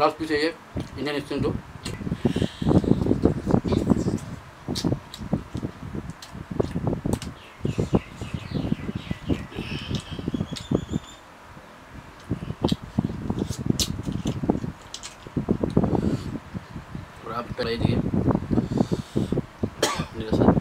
Last है ये Indian stand तो और आप पहले दिए मेरे साथ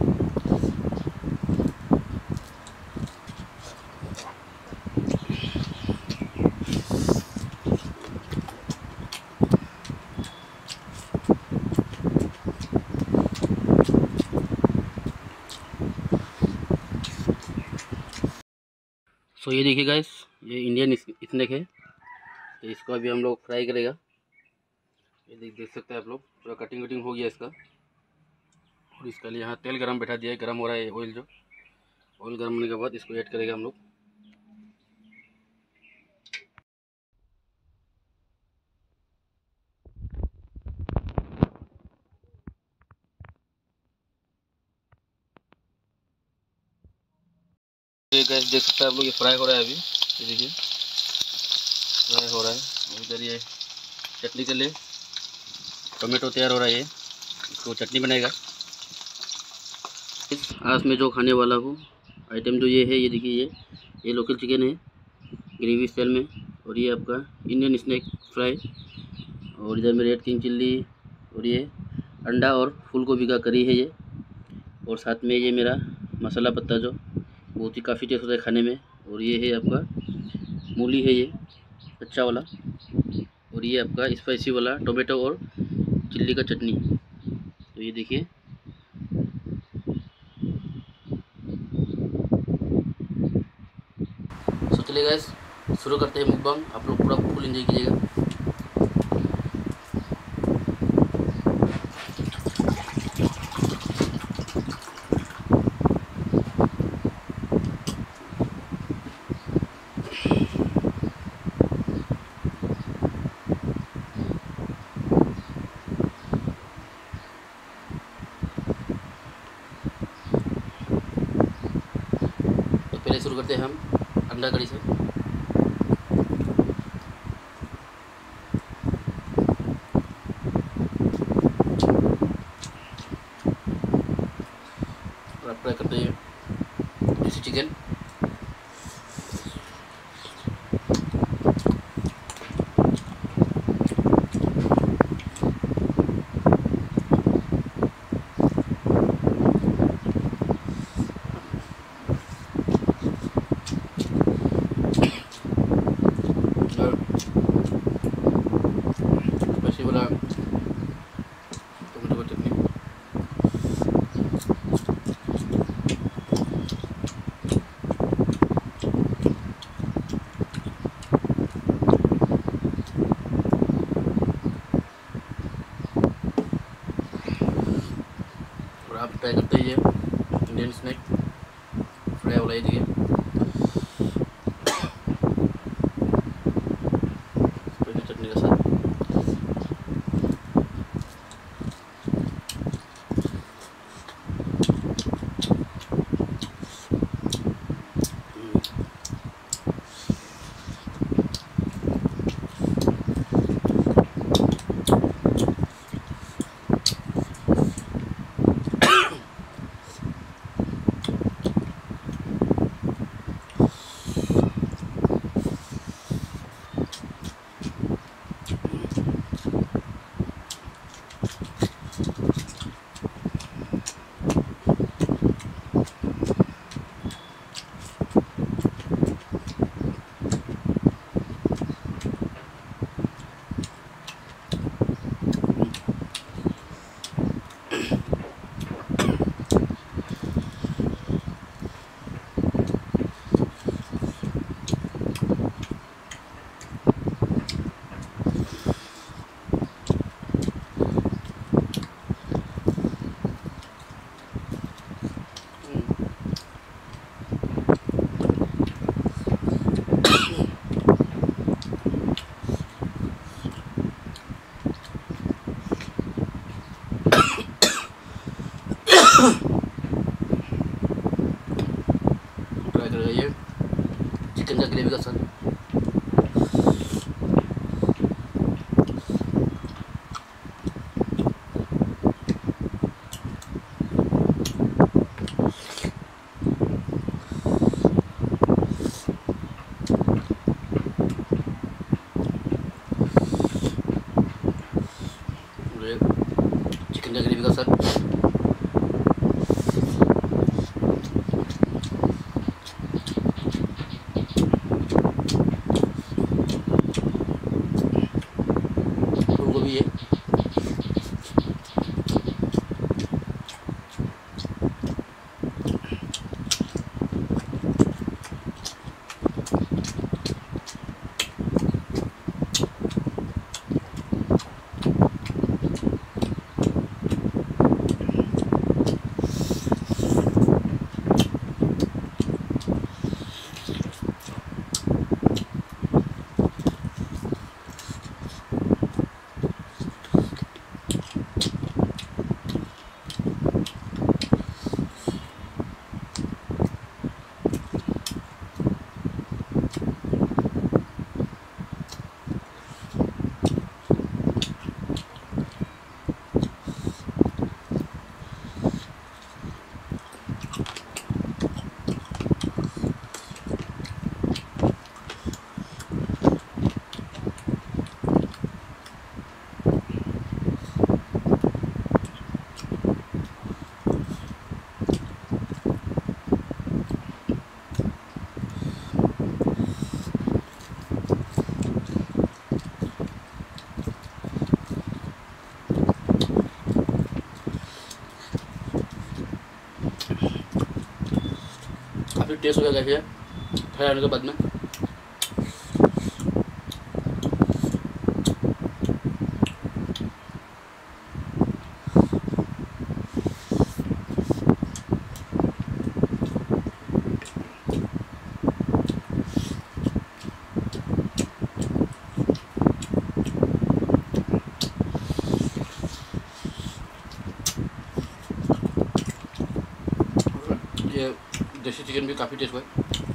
सो ये देखिए गाइस ये इंडियन स्नैक है। तो इसको अभी हम लोग फ्राई करेगा। ये देख देख सकते हैं आप लोग, पूरा कटिंग वटिंग हो गया इसका। और इसका लिए यहाँ तेल गरम बैठा दिया है, गरम हो रहा है ऑयल जो। ऑयल गरम होने के बाद इसको ऐड करेगा हम लोग। गैस देख सकते हैं आप लोग, ये फ्राई हो रहा है अभी। ये देखिए। फ्राई हो रहा है। इधर ये चटनी के लिए टोमेटो तैयार हो रहा है ये। इसको चटनी बनाएगा आज में जो खाने वाला हूँ आइटम जो ये है, ये देखिए ये। ये लोकल चिकन है ग्रेवी स्टाइल में। और ये आपका इंडियन स्नैक फ्राई और इधर में रेड किंग चिल्ली और ये अंडा और फूल गोभी का करी है ये। और साथ में ये मेरा मसाला पत्ता जो बहुत ही काफ़ी टेस्ट होता है खाने में और ये है आपका मूली है ये अच्छा वाला और ये आपका स्पाइसी वाला टोमेटो और चिल्ली का चटनी। तो ये देखिए। सो शुरू करते हैं मुकबंग आप लोग पूरा फुल एंजॉय कीजिएगा। शुरू करते हैं हम अंडा कड़ी से और फ्राई करते हैं देसी चिकन और स्पाइसी वाला टोमेटो का चटनी और आप ट्राई करते ही इंडियन स्नैक फ्राई वाला ही ट्राई करेगा ये चिकन का ग्रेवी का सन चिकन का ग्रेवी का सर टेस्ट हो गया कैफ़े होने के बाद में ये देसी चिकन भी काफ़ी टेस्ट हुआ કરી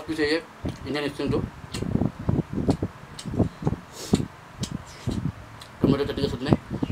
पीस है ये इंडियन स्टैंड तो टमाटो चटनी के साथ में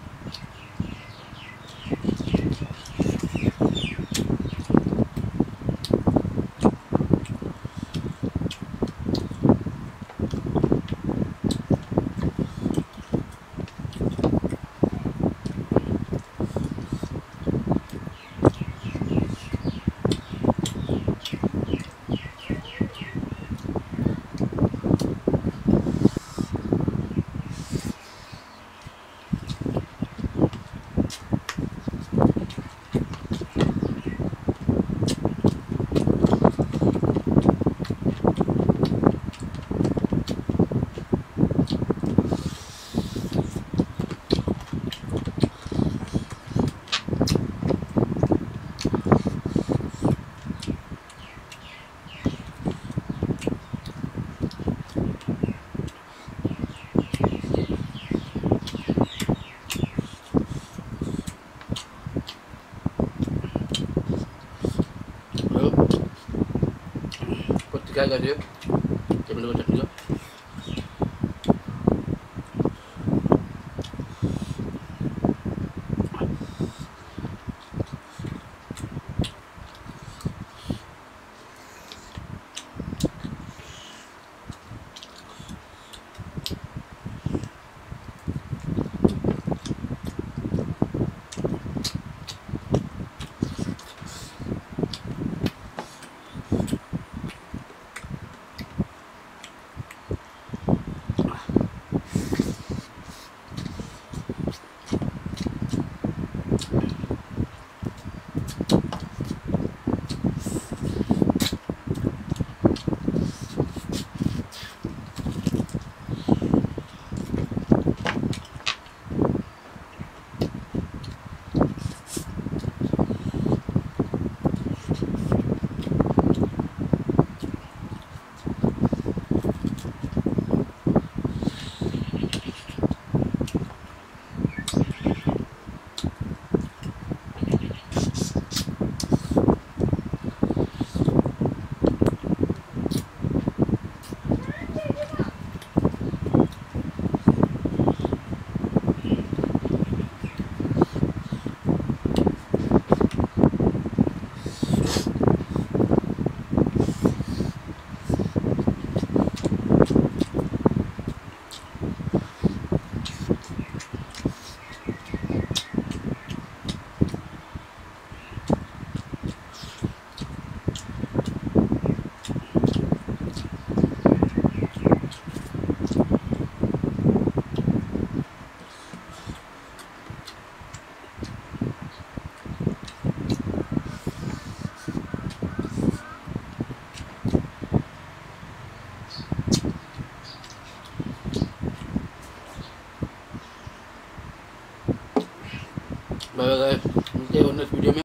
ali.